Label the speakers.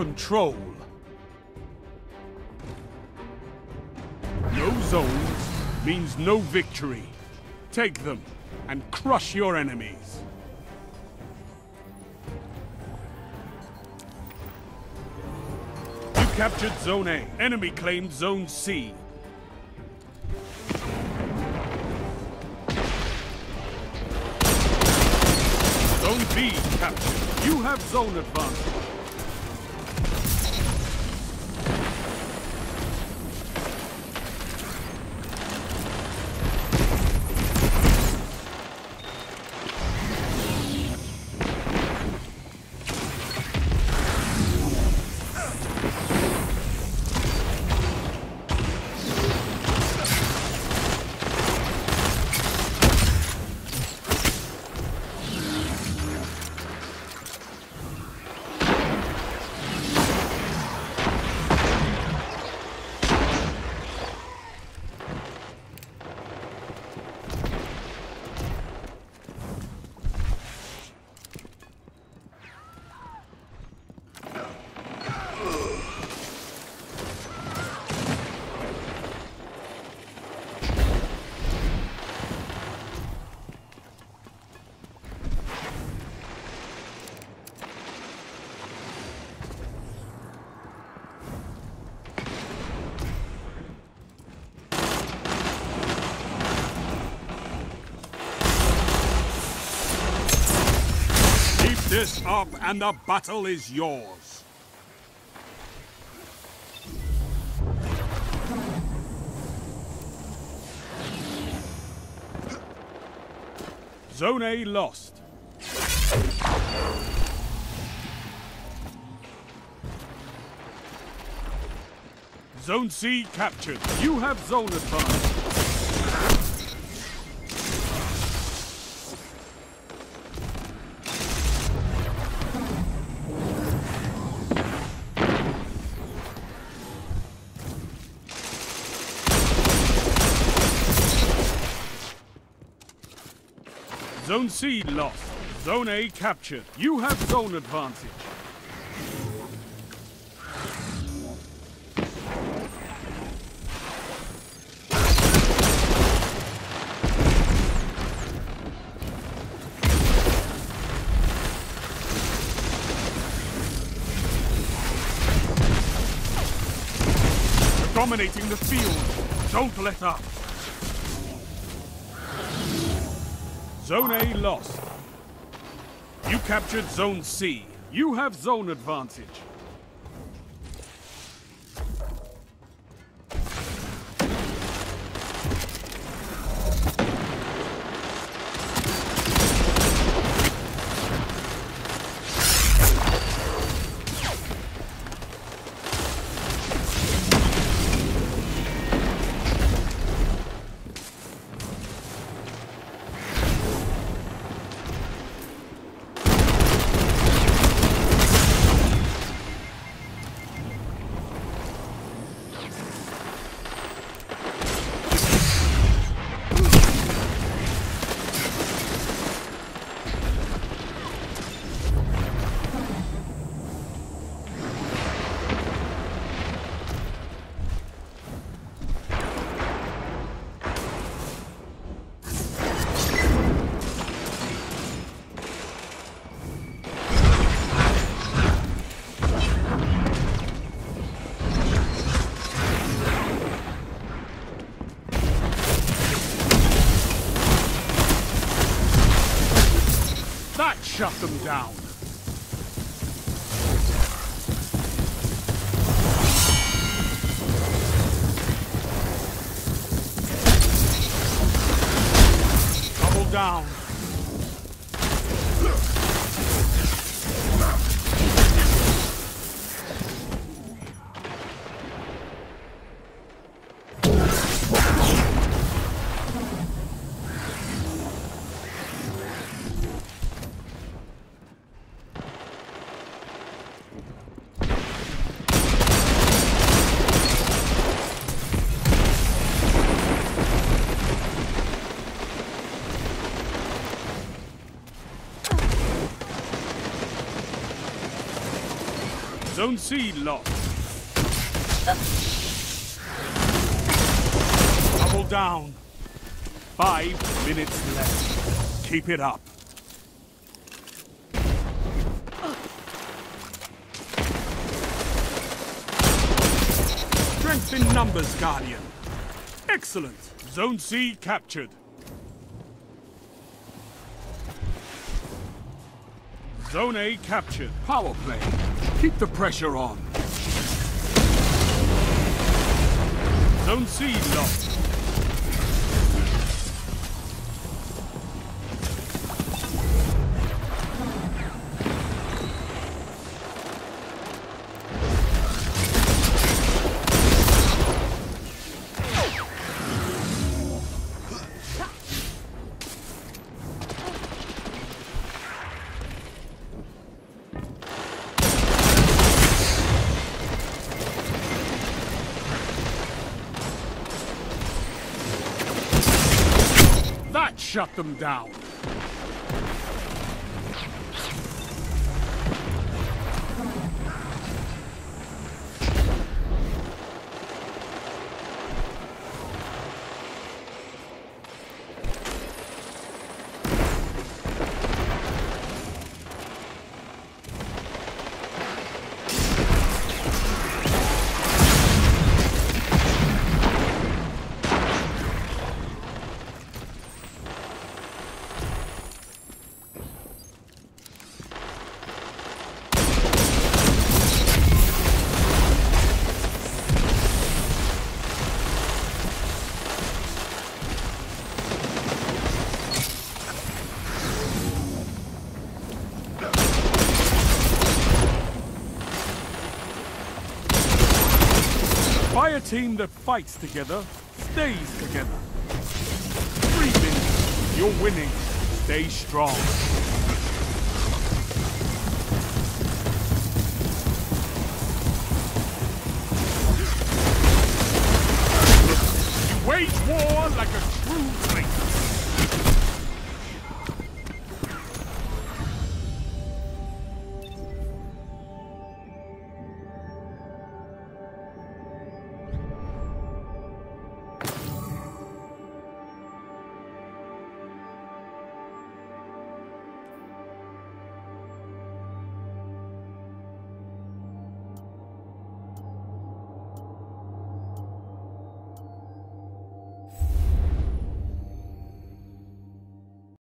Speaker 1: Control. No zones means no victory. Take them and crush your enemies. You captured Zone A. Enemy claimed Zone C. Zone B captured. You have zone advantage. This up and the battle is yours. Zone A lost. Zone C captured. You have zone advantage. Zone C lost. Zone A captured. You have zone advantage. Dominating the field. Don't let up. Zone A lost. You captured Zone C. You have zone advantage. That shut them down. Double down. Zone C lost. Double down. Five minutes left. Keep it up. Strength in numbers, Guardian. Excellent. Zone C captured. Zone A captured. Power play. Keep the pressure on. Zone C lost. Shut them down. Team that fights together stays together. Three minutes. You're winning. Stay strong. You wage war like a